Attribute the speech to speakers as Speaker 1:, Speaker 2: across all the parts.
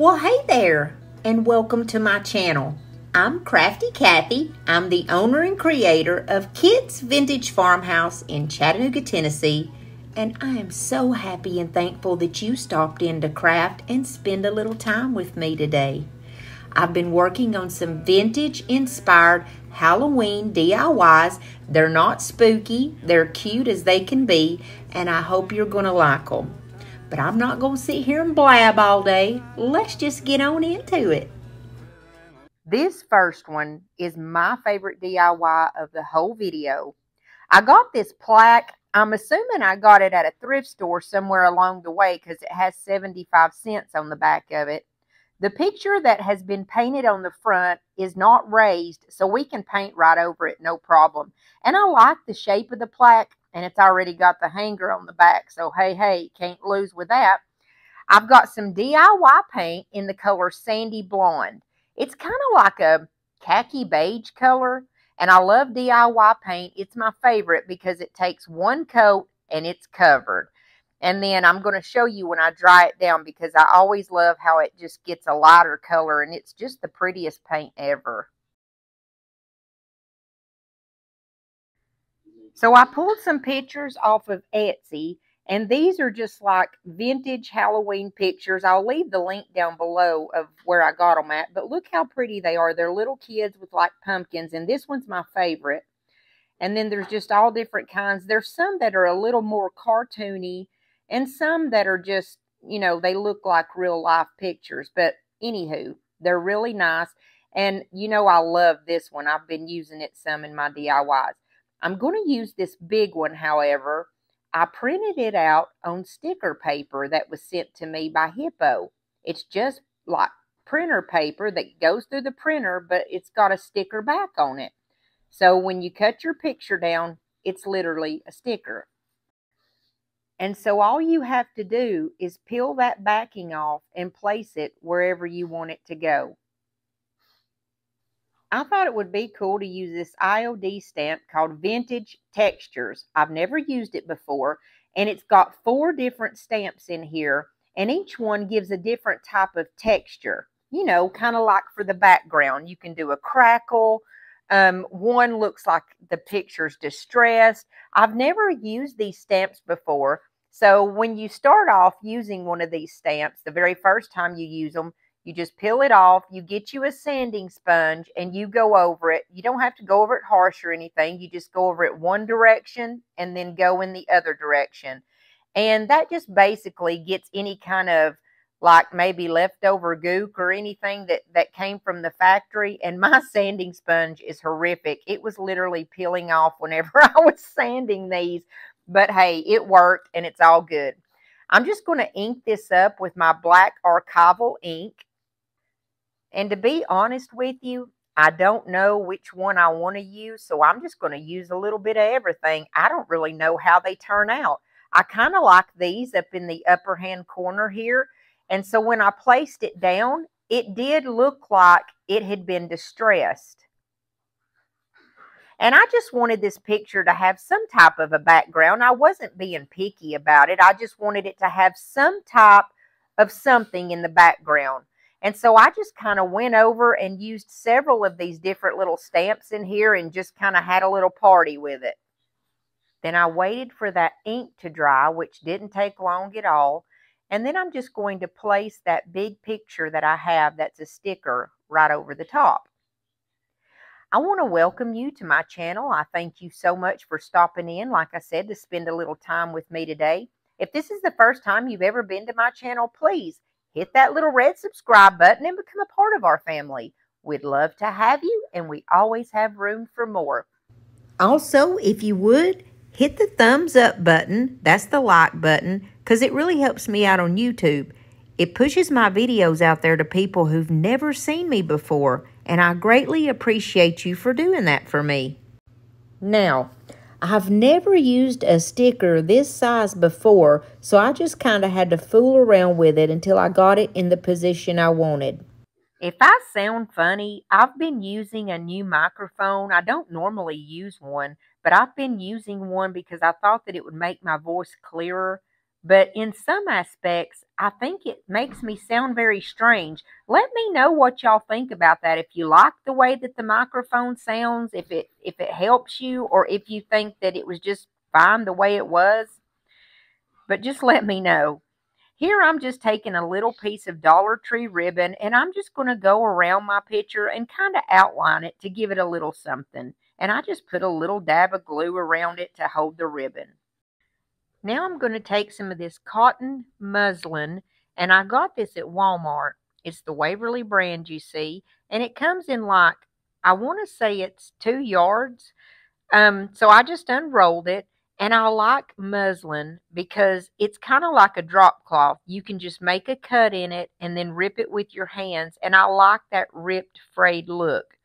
Speaker 1: Well, hey there, and welcome to my channel. I'm Krafty Kathy. I'm the owner and creator of Kit's Vintage Farmhouse in Chattanooga, Tennessee, and I am so happy and thankful that you stopped in to craft and spend a little time with me today. I've been working on some vintage inspired Halloween DIYs. They're not spooky, they're cute as they can be, and I hope you're going to like them. But I'm not going to sit here and blab all day. Let's just get on into it. This first one is my favorite DIY of the whole video. I got this plaque. I'm assuming I got it at a thrift store somewhere along the way because it has 75 cents on the back of it. The picture that has been painted on the front is not raised, so we can paint right over it, no problem. And I like the shape of the plaque and it's already got the hanger on the back. So, hey, hey, can't lose with that. I've got some DIY paint in the color Sandy Blonde. It's kind of like a khaki beige color, and I love DIY paint. It's my favorite because it takes one coat and it's covered. And then I'm going to show you when I dry it down because I always love how it just gets a lighter color and it's just the prettiest paint ever. So I pulled some pictures off of Etsy, and these are just like vintage Halloween pictures. I'll leave the link down below of where I got them at, but look how pretty they are. They're little kids with like pumpkins, and this one's my favorite. And then there's just all different kinds. There's some that are a little more cartoony, and some that are just, you know, they look like real life pictures. But anywho, they're really nice. And you know, I love this one. I've been using it some in my DIYs. I'm going to use this big one, however. I printed it out on sticker paper that was sent to me by Hippo. It's just like printer paper that goes through the printer, but it's got a sticker back on it. So when you cut your picture down, it's literally a sticker. And so all you have to do is peel that backing off and place it wherever you want it to go. I thought it would be cool to use this IOD stamp called Vintage Textures. I've never used it before, and it's got four different stamps in here, and each one gives a different type of texture. You know, kind of like for the background. You can do a crackle. Um, one looks like the picture's distressed. I've never used these stamps before, so when you start off using one of these stamps, the very first time you use them, you just peel it off. You get you a sanding sponge and you go over it. You don't have to go over it harsh or anything. You just go over it one direction and then go in the other direction. And that just basically gets any kind of like maybe leftover gook or anything that, that came from the factory. And my sanding sponge is horrific. It was literally peeling off whenever I was sanding these. But hey, it worked and it's all good. I'm just going to ink this up with my black archival ink. And to be honest with you, I don't know which one I want to use, so I'm just going to use a little bit of everything. I don't really know how they turn out. I kind of like these up in the upper hand corner here. And so when I placed it down, it did look like it had been distressed. And I just wanted this picture to have some type of a background. I wasn't being picky about it. I just wanted it to have some type of something in the background. And so I just kind of went over and used several of these different little stamps in here and just kind of had a little party with it. Then I waited for that ink to dry, which didn't take long at all. And then I'm just going to place that big picture that I have that's a sticker right over the top. I want to welcome you to my channel. I thank you so much for stopping in, like I said, to spend a little time with me today. If this is the first time you've ever been to my channel, please hit that little red subscribe button and become a part of our family. We'd love to have you, and we always have room for more. Also, if you would, hit the thumbs up button. That's the like button, because it really helps me out on YouTube. It pushes my videos out there to people who've never seen me before, and I greatly appreciate you for doing that for me. Now, I've never used a sticker this size before, so I just kind of had to fool around with it until I got it in the position I wanted. If I sound funny, I've been using a new microphone. I don't normally use one, but I've been using one because I thought that it would make my voice clearer. But in some aspects, I think it makes me sound very strange. Let me know what y'all think about that. If you like the way that the microphone sounds, if it if it helps you, or if you think that it was just fine the way it was. But just let me know. Here I'm just taking a little piece of Dollar Tree ribbon and I'm just going to go around my picture and kind of outline it to give it a little something. And I just put a little dab of glue around it to hold the ribbon. Now I'm going to take some of this cotton muslin, and I got this at Walmart. It's the Waverly brand, you see, and it comes in like, I want to say it's two yards. Um, so I just unrolled it, and I like muslin because it's kind of like a drop cloth. You can just make a cut in it and then rip it with your hands, and I like that ripped, frayed look.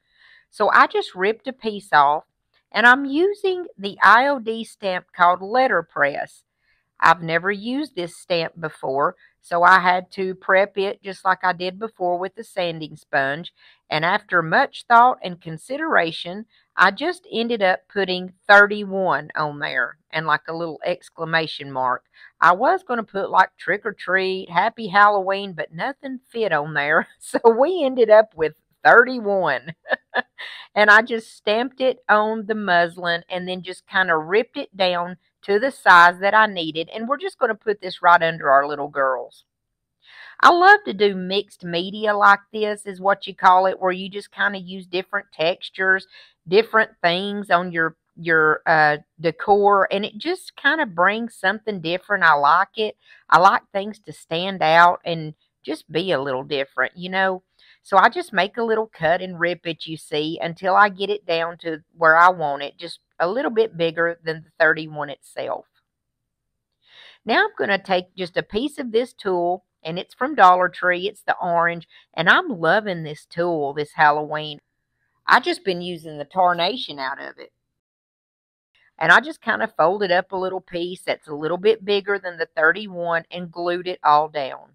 Speaker 1: So I just ripped a piece off, and I'm using the IOD stamp called Letterpress. I've never used this stamp before, so I had to prep it just like I did before with the sanding sponge. And after much thought and consideration, I just ended up putting 31 on there and like a little exclamation mark. I was going to put like trick or treat, happy Halloween, but nothing fit on there. So we ended up with 31. and I just stamped it on the muslin and then just kind of ripped it down to the size that I needed. And we're just going to put this right under our little girls. I love to do mixed media like this is what you call it, where you just kind of use different textures, different things on your your uh, decor and it just kind of brings something different. I like it. I like things to stand out and just be a little different, you know. So I just make a little cut and rip it, you see, until I get it down to where I want it, just a little bit bigger than the 31 itself. Now I'm going to take just a piece of this tulle, and it's from Dollar Tree. It's the orange, and I'm loving this tulle this Halloween. I just been using the tarnation out of it. And I just kind of folded up a little piece that's a little bit bigger than the 31 and glued it all down.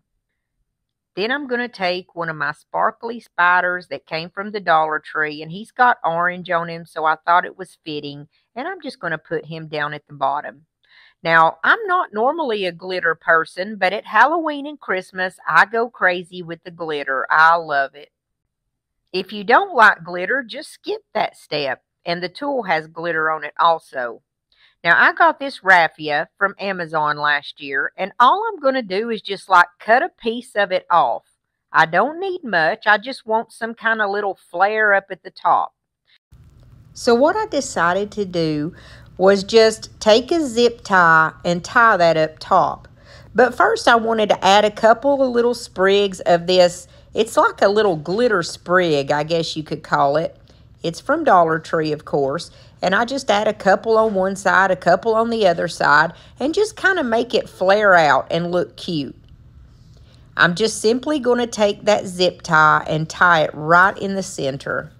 Speaker 1: Then I'm going to take one of my sparkly spiders that came from the Dollar Tree, and he's got orange on him, so I thought it was fitting, and I'm just going to put him down at the bottom. Now, I'm not normally a glitter person, but at Halloween and Christmas, I go crazy with the glitter. I love it. If you don't like glitter, just skip that step, and the tulle has glitter on it also. Now, I got this raffia from Amazon last year, and all I'm going to do is just like cut a piece of it off. I don't need much. I just want some kind of little flare up at the top. So what I decided to do was just take a zip tie and tie that up top. But first I wanted to add a couple of little sprigs of this. It's like a little glitter sprig, I guess you could call it. It's from Dollar Tree, of course. And I just add a couple on one side, a couple on the other side, and just kind of make it flare out and look cute. I'm just simply going to take that zip tie and tie it right in the center.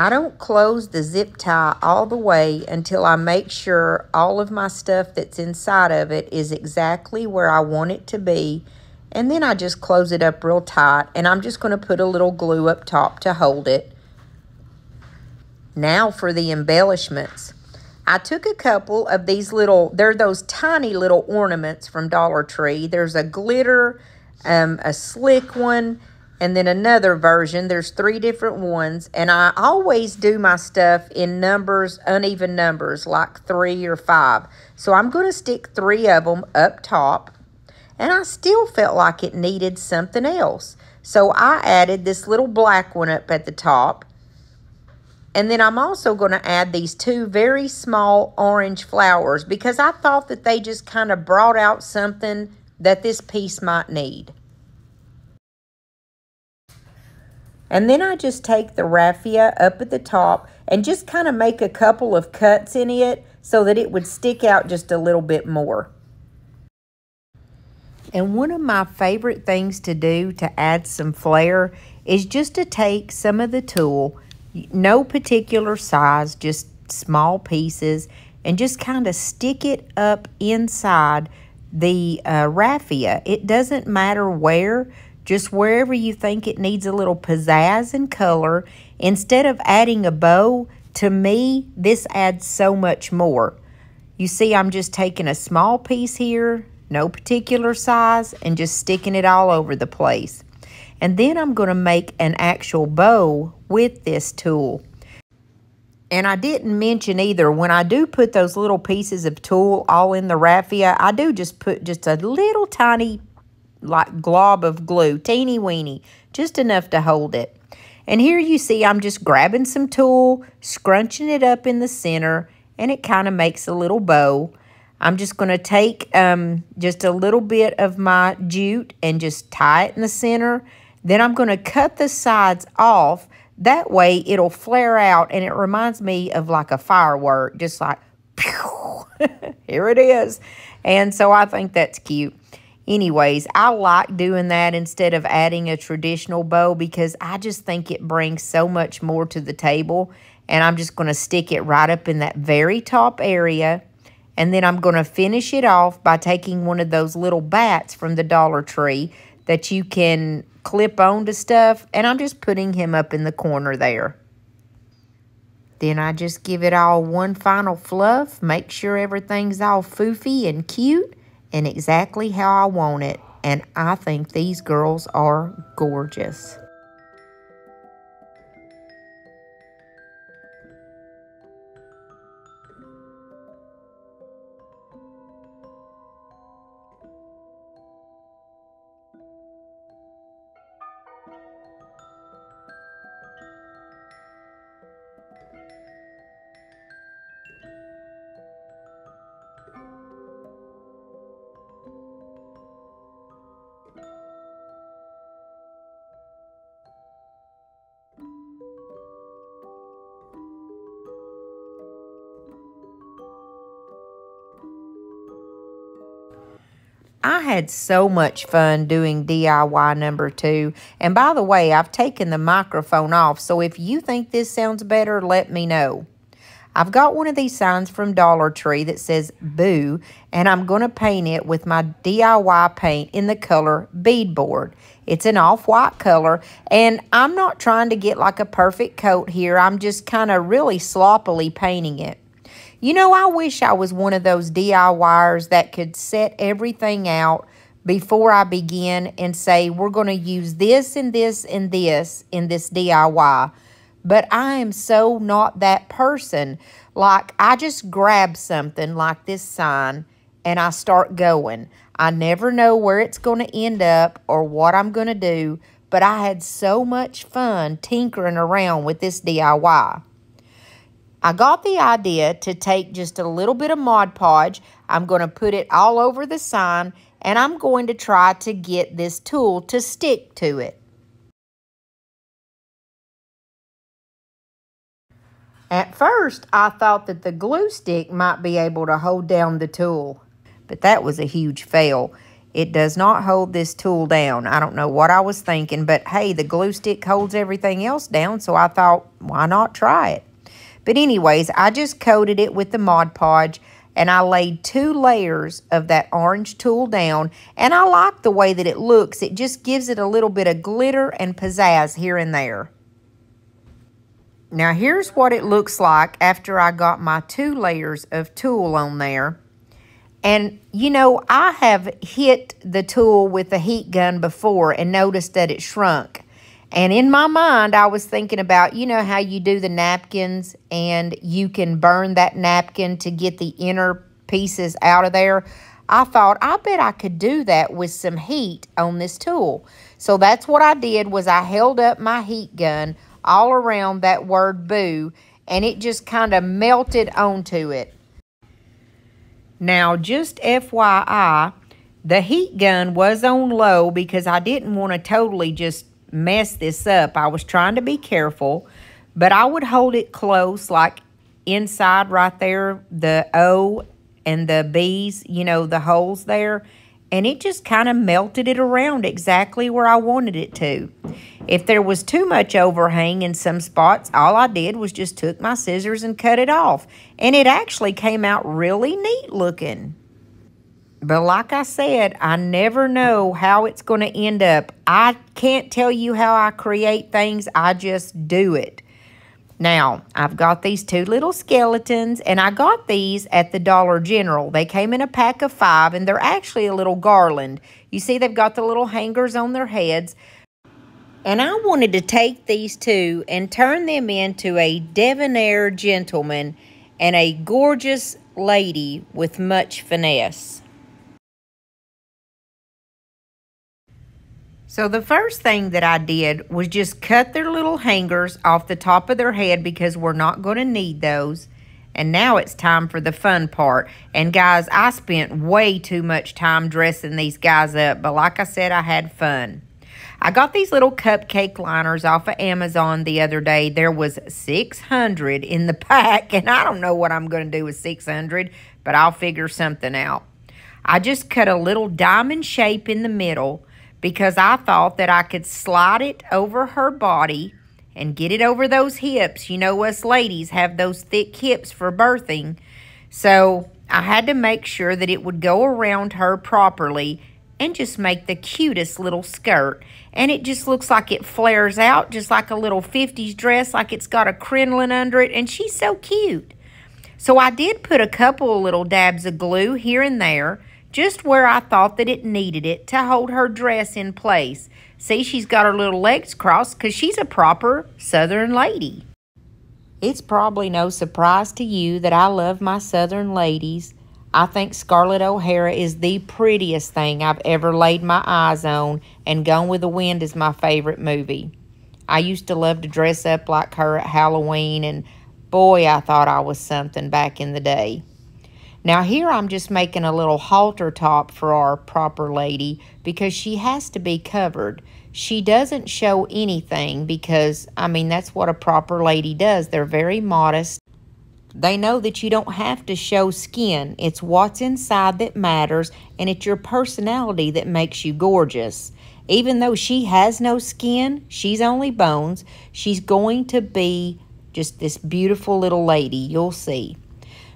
Speaker 1: I don't close the zip tie all the way until I make sure all of my stuff that's inside of it is exactly where I want it to be. And then I just close it up real tight and I'm just going to put a little glue up top to hold it. Now for the embellishments. I took a couple of these little, they're those tiny little ornaments from Dollar Tree. There's a glitter, um, a slick one, and then another version. There's three different ones, and I always do my stuff in numbers, uneven numbers, like three or five. So I'm going to stick three of them up top, and I still felt like it needed something else. So I added this little black one up at the top, and then I'm also going to add these two very small orange flowers because I thought that they just kind of brought out something that this piece might need. And then I just take the raffia up at the top and just kind of make a couple of cuts in it so that it would stick out just a little bit more. And one of my favorite things to do to add some flair is just to take some of the tulle, no particular size, just small pieces, and just kind of stick it up inside the uh, raffia. It doesn't matter where, just wherever you think it needs a little pizzazz and color. Instead of adding a bow, to me, this adds so much more. You see, I'm just taking a small piece here, no particular size, and just sticking it all over the place. And then I'm going to make an actual bow with this tulle. And I didn't mention either, when I do put those little pieces of tulle all in the raffia, I do just put just a little tiny like glob of glue, teeny weeny, just enough to hold it. And here you see I'm just grabbing some tulle, scrunching it up in the center, and it kind of makes a little bow. I'm just going to take um, just a little bit of my jute and just tie it in the center. Then I'm going to cut the sides off that way it'll flare out and it reminds me of like a firework, just like, pew, here it is. And so I think that's cute. Anyways, I like doing that instead of adding a traditional bow because I just think it brings so much more to the table. And I'm just going to stick it right up in that very top area. And then I'm going to finish it off by taking one of those little bats from the Dollar Tree that you can clip on to stuff, and I'm just putting him up in the corner there. Then I just give it all one final fluff, make sure everything's all foofy and cute and exactly how I want it. And I think these girls are gorgeous. Had so much fun doing DIY number two. And by the way, I've taken the microphone off, so if you think this sounds better, let me know. I've got one of these signs from Dollar Tree that says Boo, and I'm going to paint it with my DIY paint in the color beadboard. It's an off-white color, and I'm not trying to get like a perfect coat here. I'm just kind of really sloppily painting it. You know, I wish I was one of those DIYers that could set everything out before I begin and say, we're going to use this and this and this in this DIY. But I am so not that person. Like, I just grab something like this sign and I start going. I never know where it's going to end up or what I'm going to do, but I had so much fun tinkering around with this DIY. I got the idea to take just a little bit of Mod Podge. I'm going to put it all over the sign and I'm going to try to get this tulle to stick to it. At first, I thought that the glue stick might be able to hold down the tulle, but that was a huge fail. It does not hold this tulle down. I don't know what I was thinking, but hey, the glue stick holds everything else down, so I thought, why not try it? But anyways, I just coated it with the Mod Podge and I laid two layers of that orange tulle down and I like the way that it looks. It just gives it a little bit of glitter and pizzazz here and there. Now here's what it looks like after I got my two layers of tulle on there. And, you know, I have hit the tulle with a heat gun before and noticed that it shrunk. And in my mind, I was thinking about, you know, how you do the napkins and you can burn that napkin to get the inner pieces out of there. I thought, I bet I could do that with some heat on this tulle. So that's what I did was I held up my heat gun all around that word boo and it just kind of melted onto it. Now, just FYI, the heat gun was on low because I didn't want to totally just mess this up. I was trying to be careful, but I would hold it close, like inside right there, the O and the B's, you know, the holes there, and it just kind of melted it around exactly where I wanted it to. If there was too much overhang in some spots, all I did was just took my scissors and cut it off, and it actually came out really neat looking. But like I said, I never know how it's going to end up. I can't tell you how I create things. I just do it. Now, I've got these two little skeletons, and I got these at the Dollar General. They came in a pack of five, and they're actually a little garland. You see, they've got the little hangers on their heads. And I wanted to take these two and turn them into a debonair gentleman and a gorgeous lady with much finesse. So the first thing that I did was just cut their little hangers off the top of their head because we're not going to need those. And now it's time for the fun part. And guys, I spent way too much time dressing these guys up. But like I said, I had fun. I got these little cupcake liners off of Amazon the other day. There was 600 in the pack. And I don't know what I'm going to do with 600. But I'll figure something out. I just cut a little diamond shape in the middle because I thought that I could slide it over her body and get it over those hips. You know, us ladies have those thick hips for birthing. So I had to make sure that it would go around her properly and just make the cutest little skirt. And it just looks like it flares out just like a little 50s dress, like it's got a crinoline under it. And she's so cute. So I did put a couple of little dabs of glue here and there just where I thought that it needed it to hold her dress in place. See, she's got her little legs crossed because she's a proper Southern lady. It's probably no surprise to you that I love my Southern ladies. I think Scarlett O'Hara is the prettiest thing I've ever laid my eyes on, and Gone with the Wind is my favorite movie. I used to love to dress up like her at Halloween, and boy, I thought I was something back in the day. Now here I'm just making a little halter top for our proper lady because she has to be covered. She doesn't show anything because, I mean, that's what a proper lady does. They're very modest. They know that you don't have to show skin. It's what's inside that matters, and it's your personality that makes you gorgeous. Even though she has no skin, she's only bones, she's going to be just this beautiful little lady. You'll see.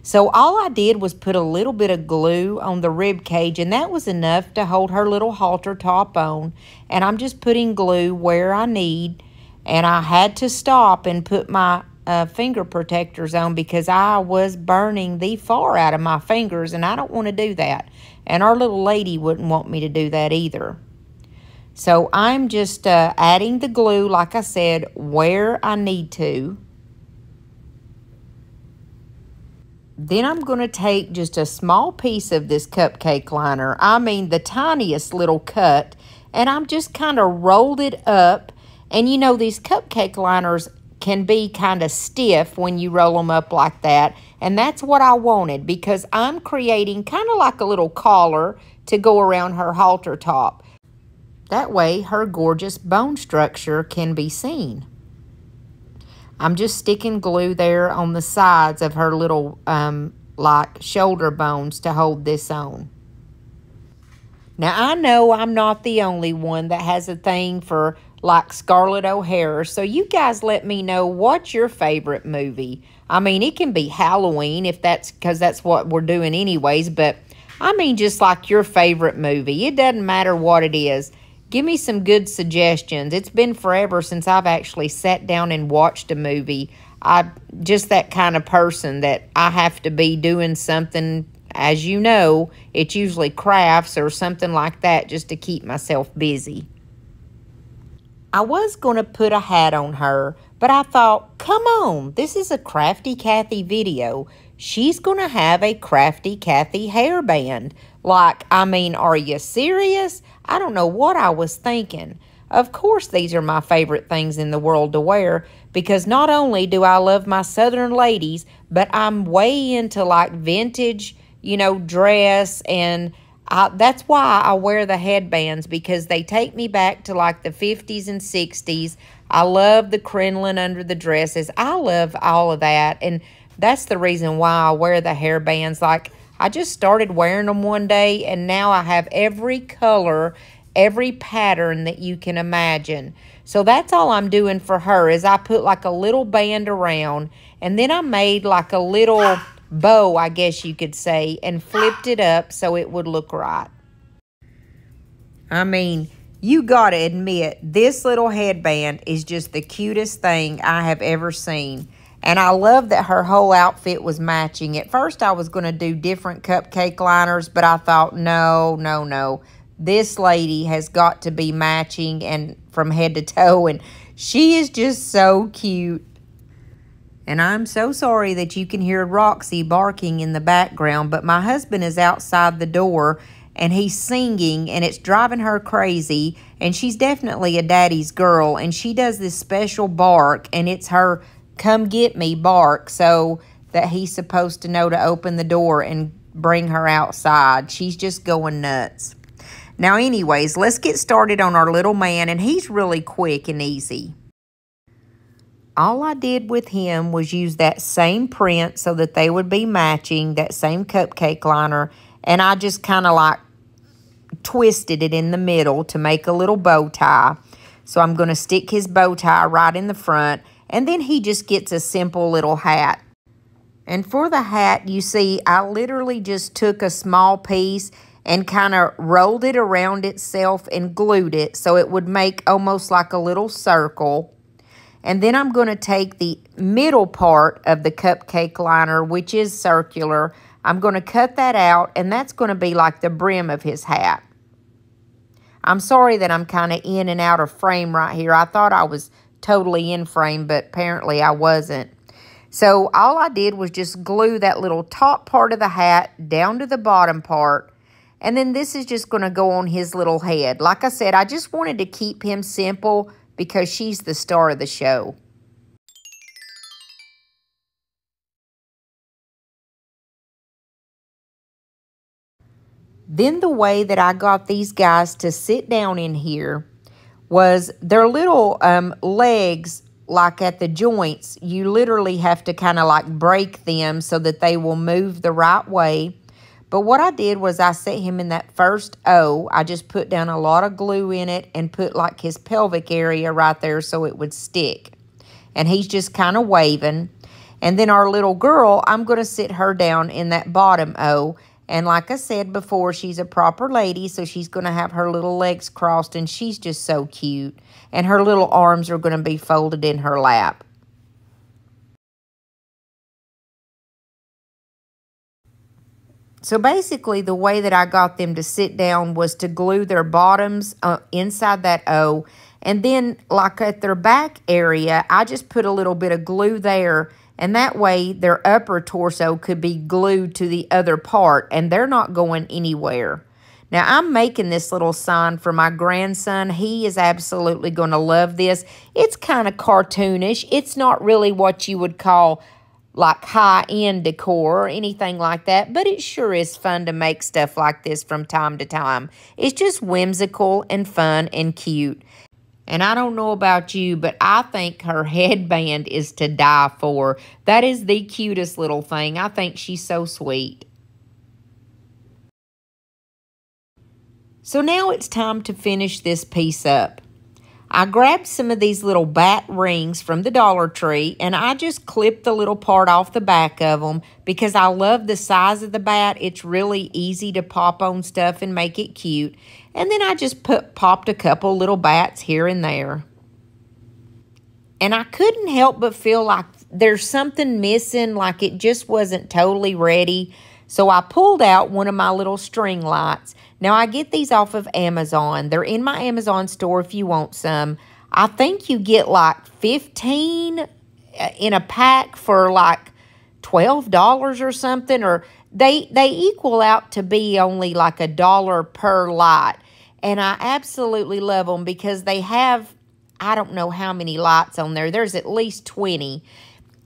Speaker 1: So all I did was put a little bit of glue on the rib cage and that was enough to hold her little halter top on. And I'm just putting glue where I need. And I had to stop and put my uh, finger protectors on because I was burning the far out of my fingers and I don't want to do that. And our little lady wouldn't want me to do that either. So I'm just uh, adding the glue, like I said, where I need to. Then I'm going to take just a small piece of this cupcake liner. I mean the tiniest little cut. And I'm just kind of rolled it up. And you know these cupcake liners can be kind of stiff when you roll them up like that. And that's what I wanted because I'm creating kind of like a little collar to go around her halter top. That way her gorgeous bone structure can be seen. I'm just sticking glue there on the sides of her little, um, like, shoulder bones to hold this on. Now, I know I'm not the only one that has a thing for, like, Scarlett O'Hara, so you guys let me know what's your favorite movie. I mean, it can be Halloween if that's, because that's what we're doing anyways, but I mean just like your favorite movie. It doesn't matter what it is. Give me some good suggestions. It's been forever since I've actually sat down and watched a movie. I'm just that kind of person that I have to be doing something, as you know, it's usually crafts or something like that just to keep myself busy. I was going to put a hat on her, but I thought, come on, this is a Krafty Kathy video. She's going to have a Krafty Kathy hairband. Like, I mean, are you serious? I don't know what I was thinking. Of course, these are my favorite things in the world to wear because not only do I love my Southern ladies, but I'm way into like vintage, you know, dress and I, that's why I wear the headbands because they take me back to like the 50s and 60s. I love the crinoline under the dresses. I love all of that. And that's the reason why I wear the hairbands. Like, I just started wearing them one day and now I have every color, every pattern that you can imagine. So that's all I'm doing for her is I put like a little band around and then I made like a little bow, I guess you could say, and flipped it up so it would look right. I mean, you gotta admit, this little headband is just the cutest thing I have ever seen. And I love that her whole outfit was matching. At first, I was going to do different cupcake liners, but I thought, no, no, no. This lady has got to be matching and from head to toe. And she is just so cute. And I'm so sorry that you can hear Roxy barking in the background, but my husband is outside the door and he's singing and it's driving her crazy. And she's definitely a daddy's girl and she does this special bark and it's her come get me bark so that he's supposed to know to open the door and bring her outside. She's just going nuts. Now, anyways, let's get started on our little man, and he's really quick and easy. All I did with him was use that same print so that they would be matching, that same cupcake liner, and I just kind of like twisted it in the middle to make a little bow tie. So I'm going to stick his bow tie right in the front, and then he just gets a simple little hat. And for the hat, you see, I literally just took a small piece and kind of rolled it around itself and glued it so it would make almost like a little circle. And then I'm going to take the middle part of the cupcake liner, which is circular. I'm going to cut that out, and that's going to be like the brim of his hat. I'm sorry that I'm kind of in and out of frame right here. I thought I was totally in frame, but apparently I wasn't. So all I did was just glue that little top part of the hat down to the bottom part. And then this is just going to go on his little head. Like I said, I just wanted to keep him simple because she's the star of the show. Then the way that I got these guys to sit down in here was their little um, legs, like at the joints, you literally have to kind of like break them so that they will move the right way. But what I did was I set him in that first O. I just put down a lot of glue in it and put like his pelvic area right there so it would stick. And he's just kind of waving. And then our little girl, I'm going to sit her down in that bottom O and like I said before, she's a proper lady, so she's going to have her little legs crossed, and she's just so cute. And her little arms are going to be folded in her lap. So basically, the way that I got them to sit down was to glue their bottoms uh, inside that O. And then, like at their back area, I just put a little bit of glue there and that way their upper torso could be glued to the other part and they're not going anywhere. Now, I'm making this little sign for my grandson. He is absolutely going to love this. It's kind of cartoonish. It's not really what you would call like high-end decor or anything like that, but it sure is fun to make stuff like this from time to time. It's just whimsical and fun and cute. And I don't know about you, but I think her headband is to die for. That is the cutest little thing. I think she's so sweet. So now it's time to finish this piece up. I grabbed some of these little bat rings from the Dollar Tree and I just clipped the little part off the back of them because I love the size of the bat. It's really easy to pop on stuff and make it cute. And then I just put popped a couple little bats here and there. And I couldn't help but feel like there's something missing, like it just wasn't totally ready. So I pulled out one of my little string lights now, I get these off of Amazon. They're in my Amazon store if you want some. I think you get like 15 uh, in a pack for like $12 or something or they they equal out to be only like a dollar per light. And I absolutely love them because they have I don't know how many lights on there. There's at least 20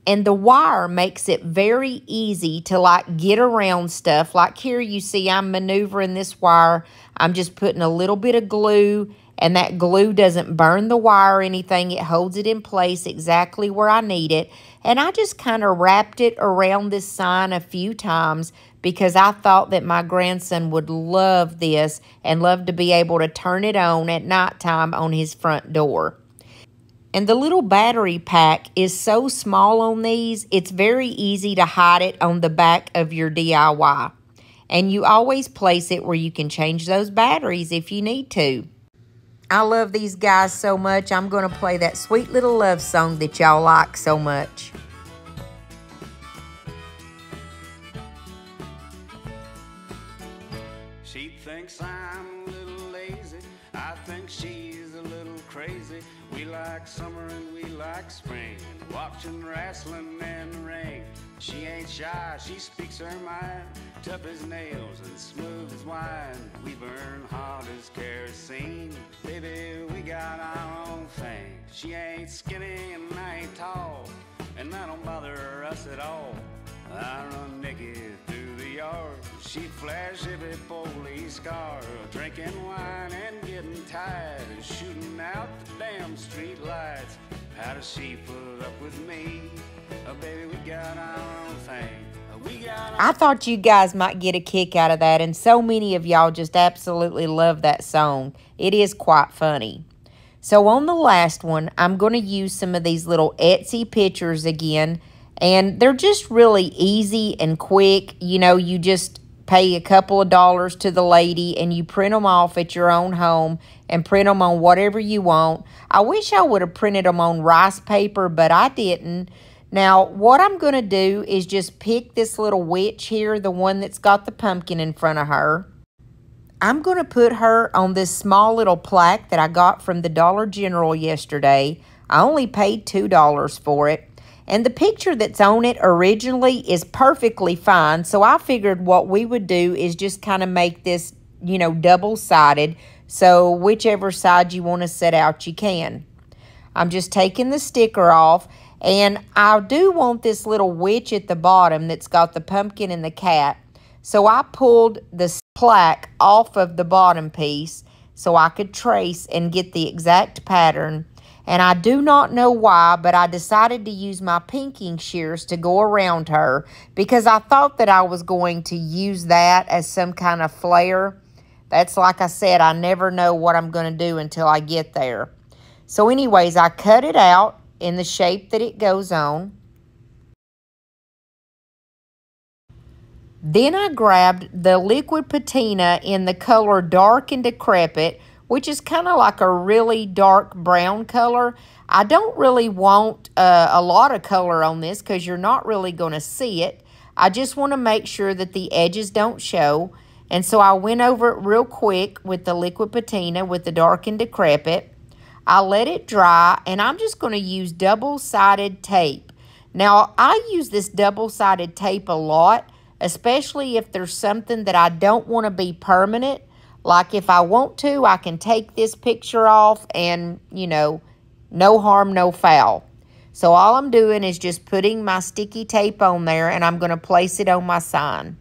Speaker 1: and the wire makes it very easy to like get around stuff. Like here you see I'm maneuvering this wire. I'm just putting a little bit of glue and that glue doesn't burn the wire or anything. It holds it in place exactly where I need it. And I just kind of wrapped it around this sign a few times because I thought that my grandson would love this and love to be able to turn it on at nighttime on his front door. And the little battery pack is so small on these, it's very easy to hide it on the back of your DIY. And you always place it where you can change those batteries if you need to. I love these guys so much, I'm going to play that sweet little love song that y'all like so much.
Speaker 2: Watching wrestling in the ring. She ain't shy, she speaks her mind. Tough as nails and smooth as wine. We burn hot as kerosene. Baby, we got our own thing. She ain't skinny and I ain't tall. And that don't bother us at all. I run naked through the yard. She flash every police car. Drinking wine and getting tired. Shooting out the damn street lights. How does she put up with me? Oh, baby, we got our own thing. Oh, our
Speaker 1: I thought you guys might get a kick out of that, and so many of y'all just absolutely love that song. It is quite funny. So on the last one, I'm going to use some of these little Etsy pictures again, and they're just really easy and quick. You know, you just pay a couple of dollars to the lady and you print them off at your own home and print them on whatever you want. I wish I would have printed them on rice paper, but I didn't. Now, what I'm going to do is just pick this little witch here, the one that's got the pumpkin in front of her. I'm going to put her on this small little plaque that I got from the Dollar General yesterday. I only paid $2 for it. And the picture that's on it originally is perfectly fine. So I figured what we would do is just kind of make this, you know, double-sided. So whichever side you want to set out, you can. I'm just taking the sticker off. And I do want this little witch at the bottom that's got the pumpkin and the cat. So I pulled the plaque off of the bottom piece so I could trace and get the exact pattern. And I do not know why, but I decided to use my pinking shears to go around her because I thought that I was going to use that as some kind of flare. That's like I said, I never know what I'm going to do until I get there. So anyways, I cut it out in the shape that it goes on. Then I grabbed the liquid patina in the color dark and decrepit, which is kind of like a really dark brown color. I don't really want uh, a lot of color on this because you're not really going to see it. I just want to make sure that the edges don't show. And so I went over it real quick with the liquid patina with the dark and decrepit. I let it dry and I'm just going to use double-sided tape. Now, I use this double-sided tape a lot, especially if there's something that I don't want to be permanent. Like if I want to, I can take this picture off and, you know, no harm, no foul. So all I'm doing is just putting my sticky tape on there and I'm going to place it on my sign.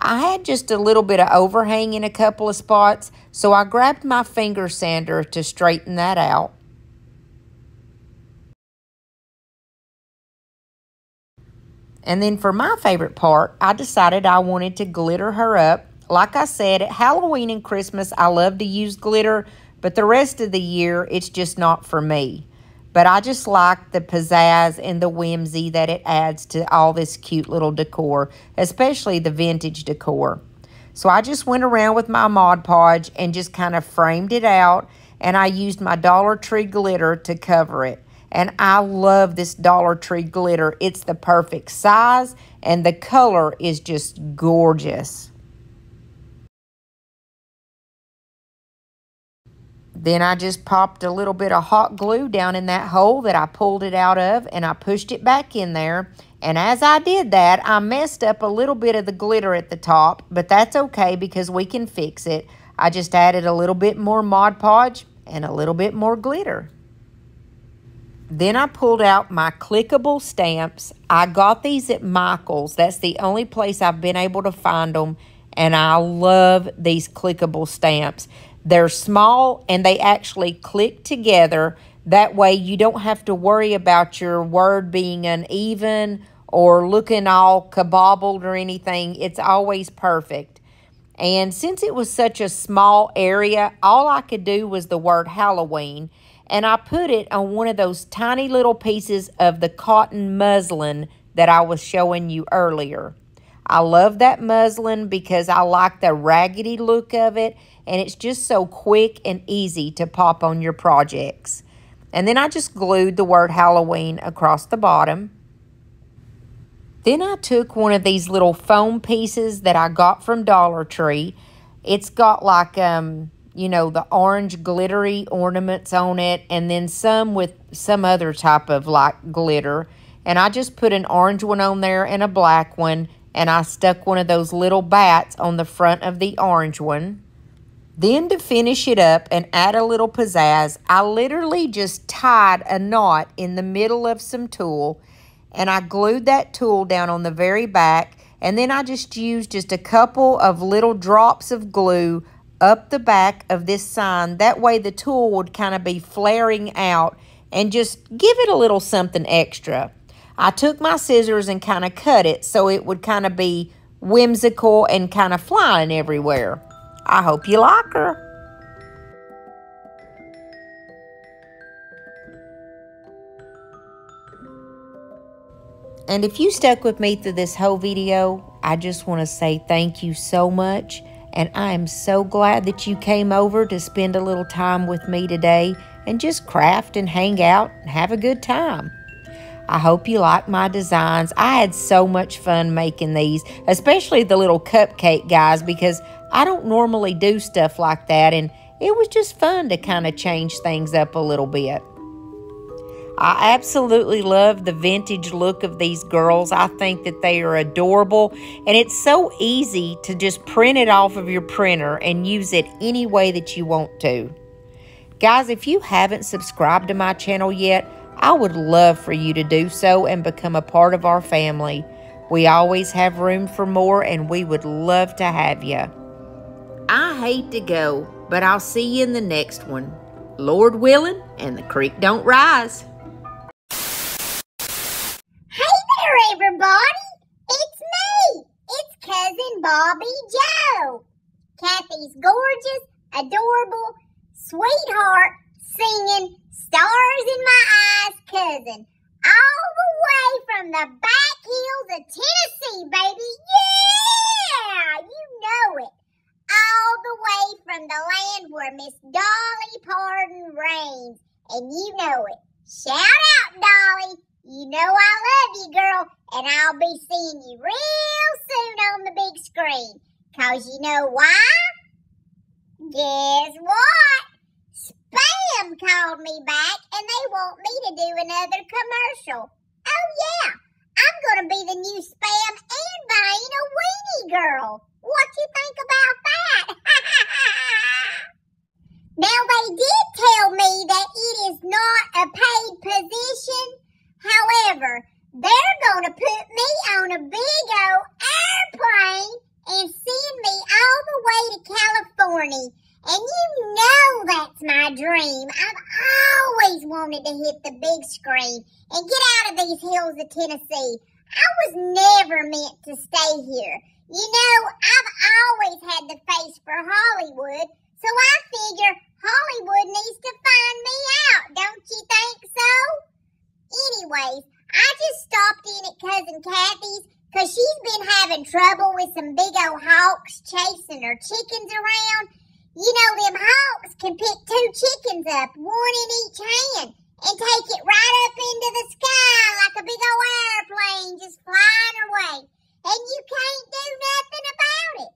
Speaker 1: I had just a little bit of overhang in a couple of spots, so I grabbed my finger sander to straighten that out. And then for my favorite part, I decided I wanted to glitter her up. Like I said, at Halloween and Christmas, I love to use glitter, but the rest of the year, it's just not for me. But I just like the pizzazz and the whimsy that it adds to all this cute little decor, especially the vintage decor. So I just went around with my Mod Podge and just kind of framed it out, and I used my Dollar Tree glitter to cover it. And I love this Dollar Tree glitter. It's the perfect size, and the color is just gorgeous. Then I just popped a little bit of hot glue down in that hole that I pulled it out of and I pushed it back in there. And as I did that, I messed up a little bit of the glitter at the top, but that's okay because we can fix it. I just added a little bit more Mod Podge and a little bit more glitter. Then I pulled out my clickable stamps. I got these at Michael's. That's the only place I've been able to find them. And I love these clickable stamps. They're small and they actually click together. That way you don't have to worry about your word being uneven or looking all kabobbled or anything. It's always perfect. And since it was such a small area, all I could do was the word Halloween. And I put it on one of those tiny little pieces of the cotton muslin that I was showing you earlier. I love that muslin because I like the raggedy look of it and it's just so quick and easy to pop on your projects. And then I just glued the word Halloween across the bottom. Then I took one of these little foam pieces that I got from Dollar Tree. It's got like, um, you know, the orange glittery ornaments on it and then some with some other type of like glitter. And I just put an orange one on there and a black one and I stuck one of those little bats on the front of the orange one. Then to finish it up and add a little pizzazz, I literally just tied a knot in the middle of some tulle and I glued that tulle down on the very back and then I just used just a couple of little drops of glue up the back of this sign. That way the tulle would kind of be flaring out and just give it a little something extra. I took my scissors and kind of cut it so it would kind of be whimsical and kind of flying everywhere. I hope you like her. And if you stuck with me through this whole video, I just want to say thank you so much. And I am so glad that you came over to spend a little time with me today and just craft and hang out and have a good time. I hope you like my designs. I had so much fun making these, especially the little cupcake guys, because I don't normally do stuff like that, and it was just fun to kind of change things up a little bit. I absolutely love the vintage look of these girls. I think that they are adorable, and it's so easy to just print it off of your printer and use it any way that you want to. Guys, if you haven't subscribed to my channel yet, I would love for you to do so and become a part of our family. We always have room for more, and we would love to have you. I hate to go, but I'll see you in the next one. Lord willing, and the creek don't rise.
Speaker 3: Everybody! It's me! It's Cousin Bobby Joe! Kathy's gorgeous, adorable, sweetheart, singing Stars in My Eyes cousin. All the way from the back hills of Tennessee, baby! Yeah! You know it! all the way from the land where Miss Dolly Parton reigns. And you know it. Shout out, Dolly. You know I love you, girl. And I'll be seeing you real soon on the big screen. Cause you know why? Guess what? Spam called me back and they want me to do another commercial. Oh yeah, I'm gonna be the new Spam and buying a weenie girl. What you think about that? now they did tell me that it is not a paid position. However, they're gonna put me on a big old airplane and send me all the way to California. And you know that's my dream. I've always wanted to hit the big screen and get out of these hills of Tennessee. I was never meant to stay here. You know, I've always had the face for Hollywood, so I figure Hollywood needs to find me out, don't you think so? Anyways, I just stopped in at Cousin Kathy's because she's been having trouble with some big old hawks chasing her chickens around. You know, them hawks can pick two chickens up, one in each hand, and take it right up into the sky like a big old airplane just flying away and you can't do nothing about it.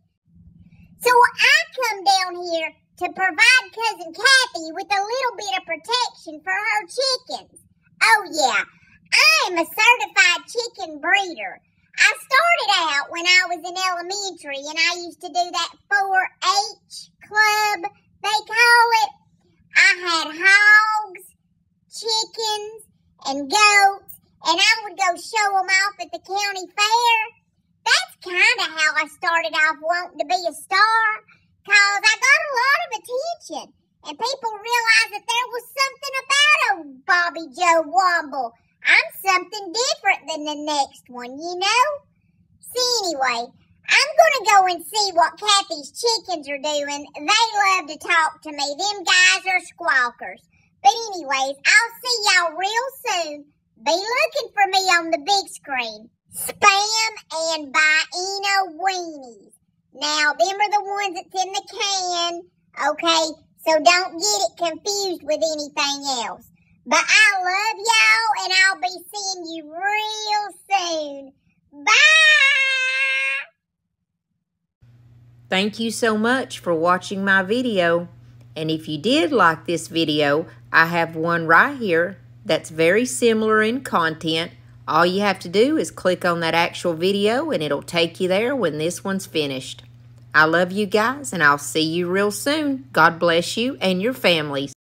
Speaker 3: So I come down here to provide Cousin Kathy with a little bit of protection for her chickens. Oh yeah, I'm a certified chicken breeder. I started out when I was in elementary and I used to do that 4-H club, they call it. I had hogs, chickens, and goats, and I would go show them off at the county fair. That's kind of how I started off wanting to be a star, cause I got a lot of attention, and people realized that there was something about old Bobby Joe Womble. I'm something different than the next one, you know? See, anyway, I'm gonna go and see what Kathy's chickens are doing. They love to talk to me. Them guys are squawkers. But anyways, I'll see y'all real soon. Be looking for me on the big screen. Spam and Bino weenies. Now, them are the ones that's in the can. Okay, so don't get it confused with anything else. But I love y'all and I'll be seeing you real soon. Bye!
Speaker 1: Thank you so much for watching my video. And if you did like this video, I have one right here that's very similar in content. All you have to do is click on that actual video and it'll take you there when this one's finished. I love you guys and I'll see you real soon. God bless you and your families.